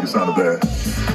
like the sound of that.